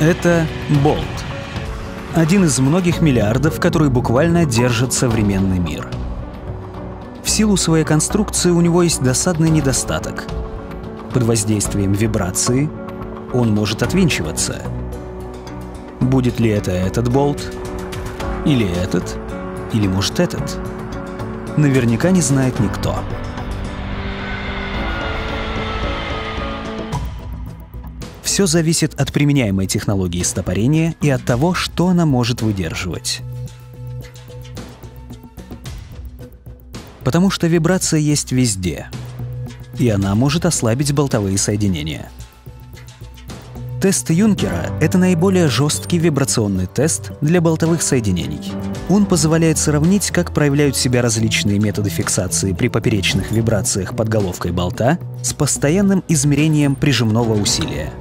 Это болт. Один из многих миллиардов, который буквально держит современный мир. В силу своей конструкции у него есть досадный недостаток. Под воздействием вибрации он может отвинчиваться. Будет ли это этот болт? Или этот? Или может этот? Наверняка не знает никто. Все зависит от применяемой технологии стопорения и от того, что она может выдерживать. Потому что вибрация есть везде, и она может ослабить болтовые соединения. Тест Юнкера — это наиболее жесткий вибрационный тест для болтовых соединений. Он позволяет сравнить, как проявляют себя различные методы фиксации при поперечных вибрациях под головкой болта с постоянным измерением прижимного усилия —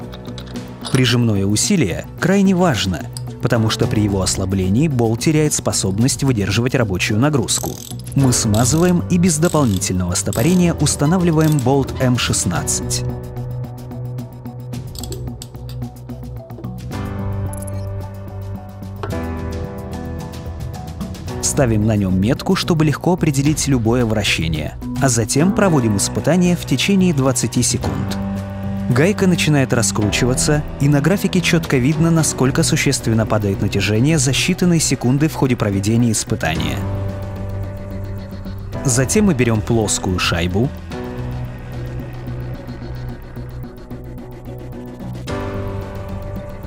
Прижимное усилие крайне важно, потому что при его ослаблении болт теряет способность выдерживать рабочую нагрузку. Мы смазываем и без дополнительного стопорения устанавливаем болт М16. Ставим на нем метку, чтобы легко определить любое вращение, а затем проводим испытание в течение 20 секунд. Гайка начинает раскручиваться, и на графике четко видно, насколько существенно падает натяжение за считанные секунды в ходе проведения испытания. Затем мы берем плоскую шайбу,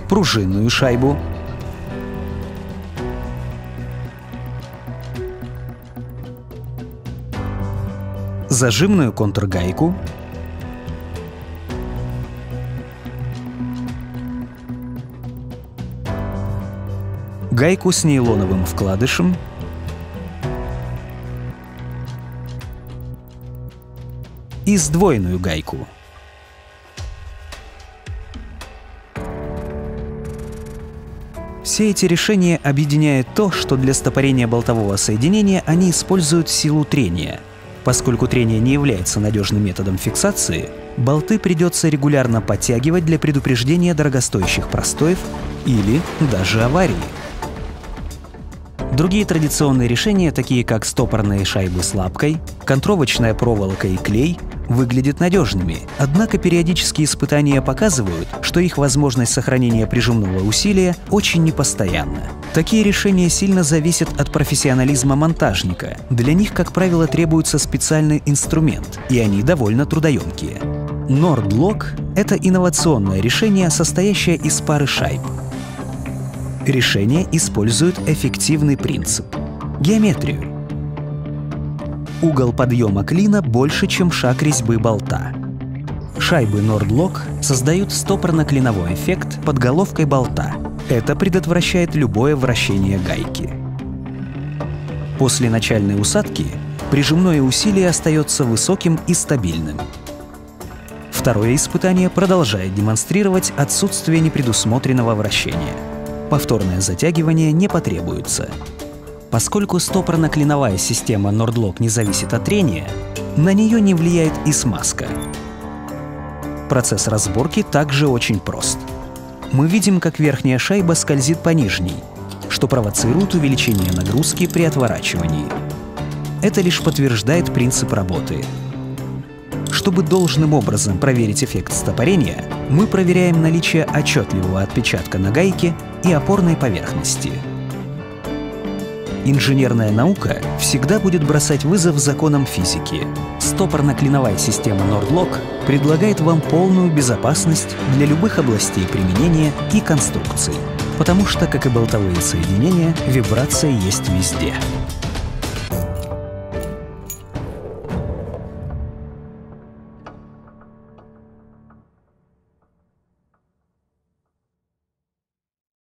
пружинную шайбу, зажимную контргайку гайку с нейлоновым вкладышем, и сдвоенную гайку. Все эти решения объединяет то, что для стопорения болтового соединения они используют силу трения. Поскольку трение не является надежным методом фиксации, болты придется регулярно подтягивать для предупреждения дорогостоящих простоев или даже аварии. Другие традиционные решения, такие как стопорные шайбы с лапкой, контровочная проволока и клей, выглядят надежными, однако периодические испытания показывают, что их возможность сохранения прижимного усилия очень непостоянна. Такие решения сильно зависят от профессионализма монтажника. Для них, как правило, требуется специальный инструмент, и они довольно трудоемкие. Nordlock — это инновационное решение, состоящее из пары шайб. Решение использует эффективный принцип — геометрию. Угол подъема клина больше, чем шаг резьбы болта. Шайбы Nordlock создают стопорно-клиновой эффект под головкой болта. Это предотвращает любое вращение гайки. После начальной усадки прижимное усилие остается высоким и стабильным. Второе испытание продолжает демонстрировать отсутствие непредусмотренного вращения — повторное затягивание не потребуется. Поскольку стопорно-клиновая система Nordlock не зависит от трения, на нее не влияет и смазка. Процесс разборки также очень прост. Мы видим, как верхняя шайба скользит по нижней, что провоцирует увеличение нагрузки при отворачивании. Это лишь подтверждает принцип работы — чтобы должным образом проверить эффект стопорения, мы проверяем наличие отчетливого отпечатка на гайке и опорной поверхности. Инженерная наука всегда будет бросать вызов законам физики. Стопорно-клиновая система Nordlock предлагает вам полную безопасность для любых областей применения и конструкций, потому что, как и болтовые соединения, вибрация есть везде.